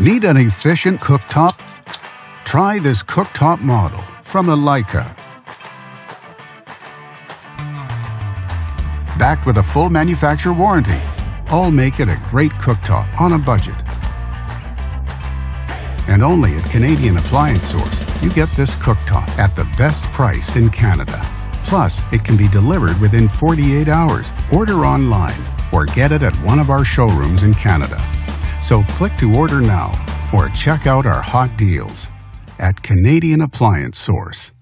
Need an efficient cooktop? Try this cooktop model from Elica. Backed with a full manufacturer warranty, all make it a great cooktop on a budget. And only at Canadian Appliance Source, you get this cooktop at the best price in Canada. Plus, it can be delivered within 48 hours. Order online or get it at one of our showrooms in Canada. So click to order now or check out our hot deals at Canadian Appliance Source.